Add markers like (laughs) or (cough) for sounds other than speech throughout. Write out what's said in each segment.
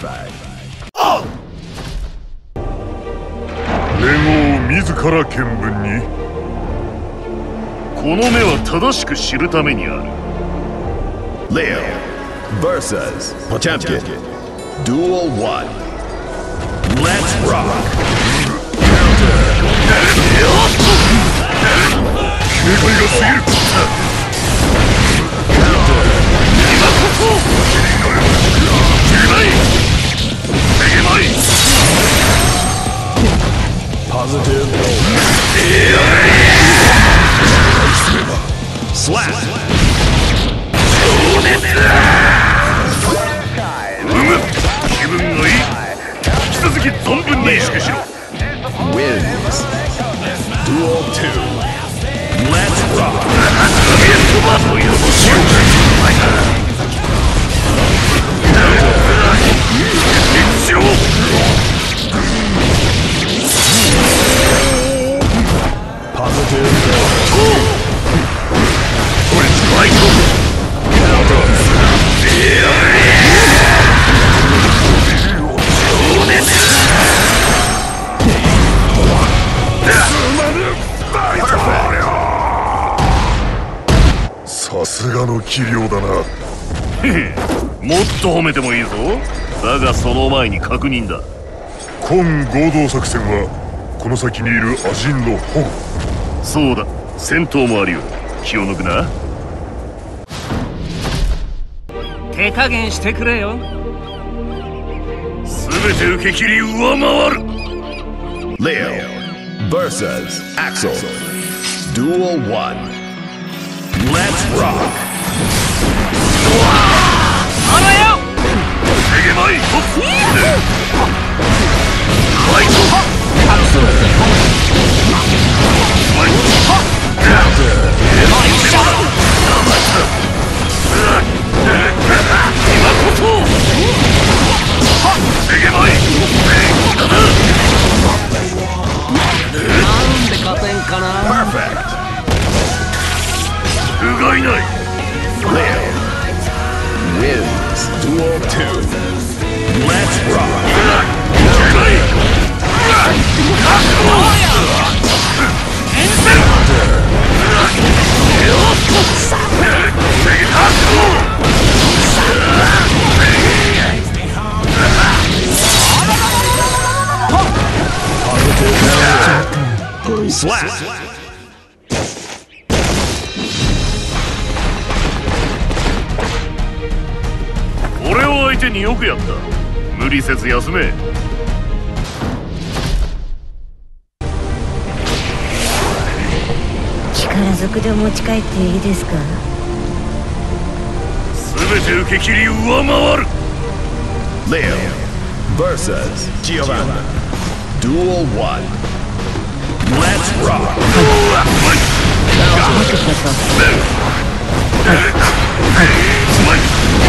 Certified. 連合自ら見聞にこの目は正しく知るためにある Leo versus Potemkin. Duel 1. Let's rock. 警戒が過ぎる (laughs) もっと褒めてもいいぞ。だがその前に確認だ。今合同作戦はこの先にいるアジンの保護。そうだ。戦闘もあるよ。気を抜くな。手加減してくれよ。全て受け切り上回る。Leo versus Axel. Duel 1. Let's rock. 不甲斐ない Leo wins. Duel 2. Let's rock. スラによくやった。無理せず休め。力ずくで持ち帰っていいですか？全て受け切り上回る。Leo versus Giovanna. Duel 1. Let's rock. 眠い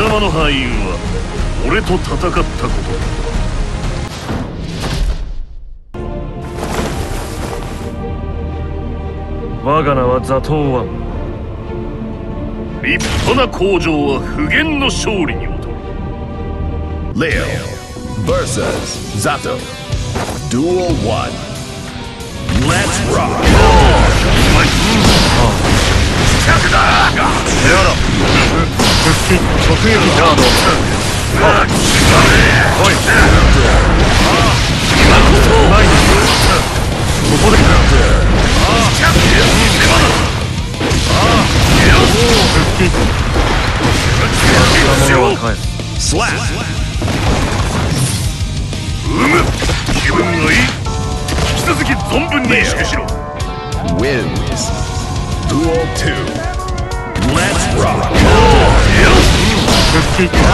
様の敗因は俺と戦ったこと我が名はザトウワン立派な工場は不言の勝利に劣る Leo versus Zato. Duel 1. Let's rock. 復帰直撃ガードここで復帰したものは返す Slap. 気分がいい引き続き存分に意識しろ Wins. Duel 2. 復帰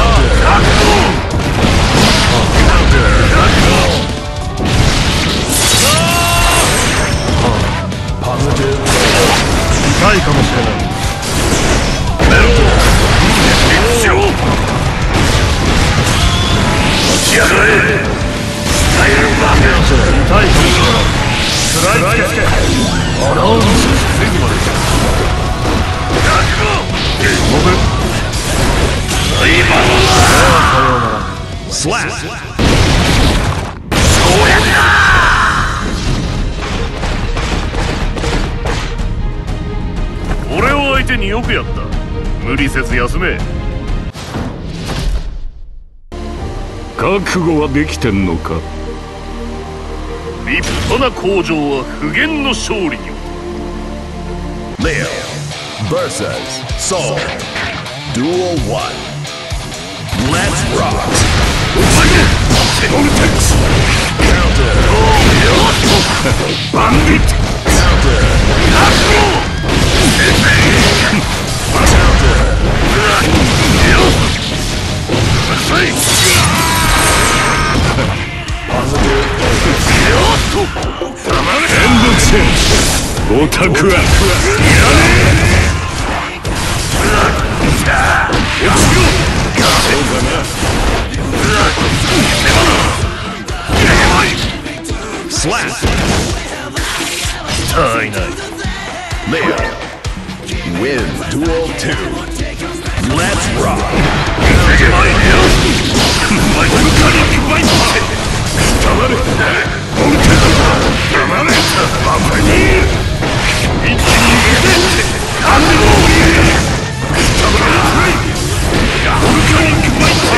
痛いかもしれない。しろ起き上がれ痛いかもしれない食らいつけ洗うの防ぐまで俺を相手によくやった無理せず休め覚悟はできてんのか？立派な工場は不言の勝利に Leo versus Soul. Duel 1. Let's rock. テノルテックスバンディットオタクは Slap. たいない Leo wins Duel 2. Let's rock. バン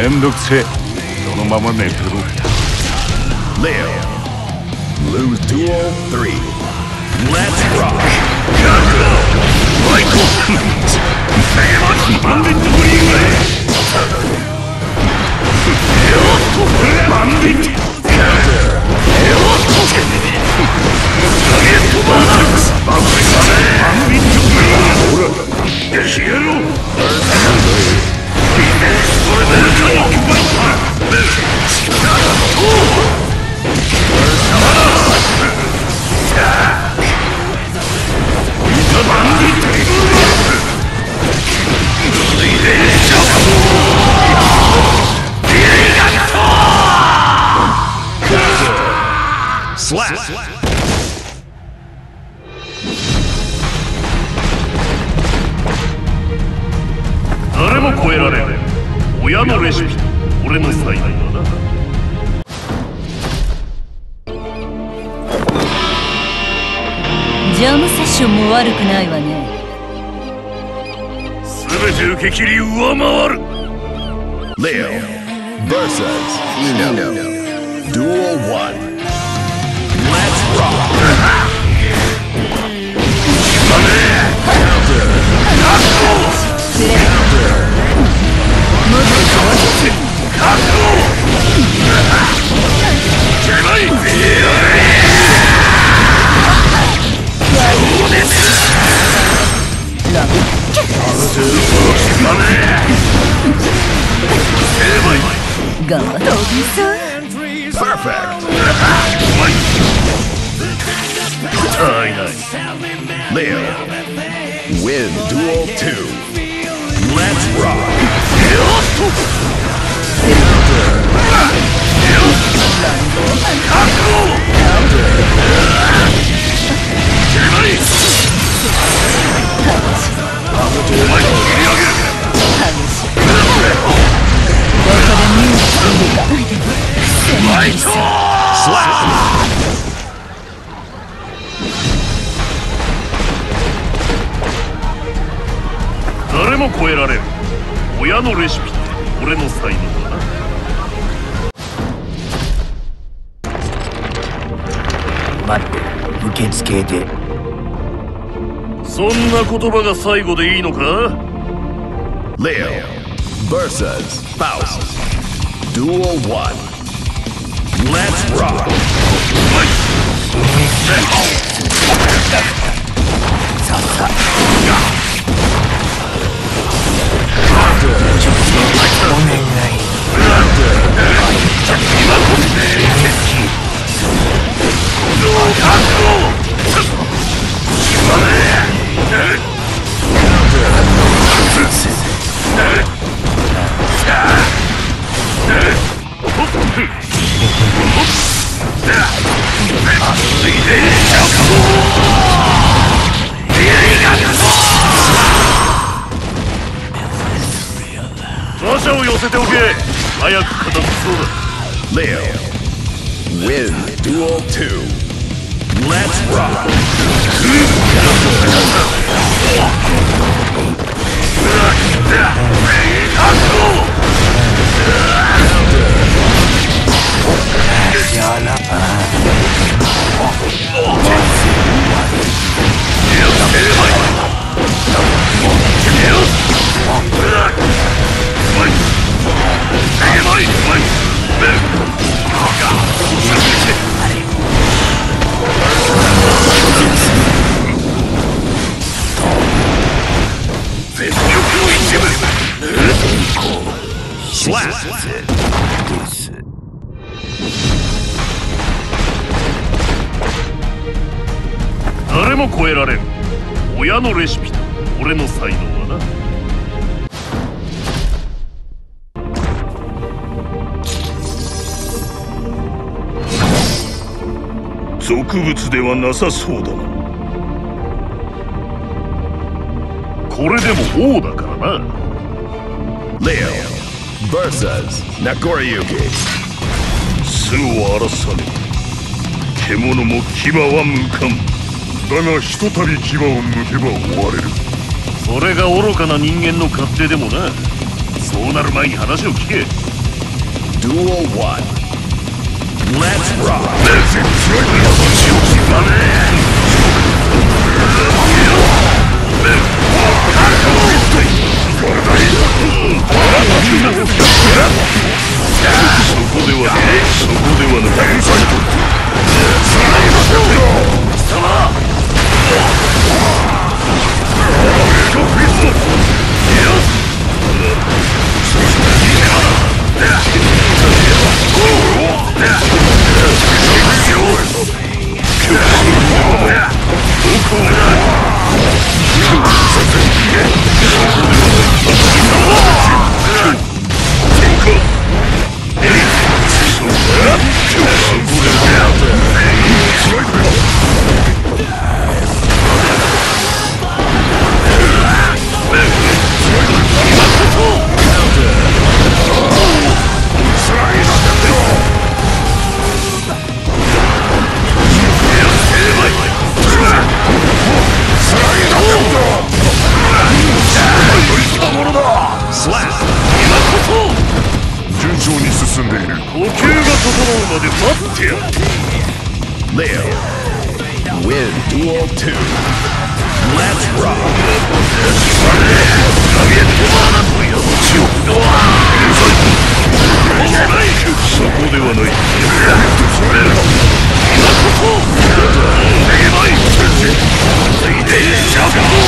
めんどくせえそのまま寝てろ Leo lose Duel 3. Let's rock. バンディットブリンガーバンディットバンディットブリンガー消えろ「Slap. 誰も超えられない親のレシピ俺の才能だなジャムセッションも悪くないわね全て受け切り上回る Leo versus Eno. Duel 1. Let's rock. バ受付でそんな言葉が最後でいいのか Leo versus Faust. Duel one. Let's rock. 馬車 Win duel two. Let's rock. 全力の一部 Slap. 誰も超えられん。親のレシピ。俗物ではなさそうだな。これでも王だからな。Leo versus Nagoriyuki. 巣を荒らさね。獣も牙は無かん。だがひとたび牙を抜けば終われる。それが愚かな人間の勝手でもな。そうなる前に話を聞け。Duel. Let's rock. そこ剑侠表。露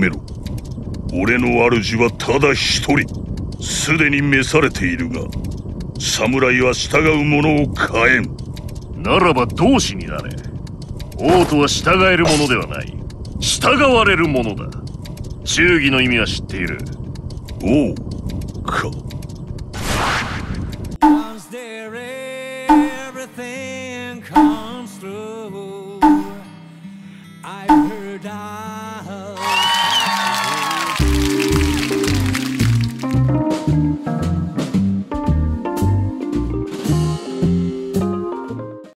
めろ。俺の主はただ一人。すでに召されているが侍は従う者を変えん。ならば同志になれ。王とは従えるものではない。従われるものだ。忠義の意味は知っている。王か。Everything comes through. I heard I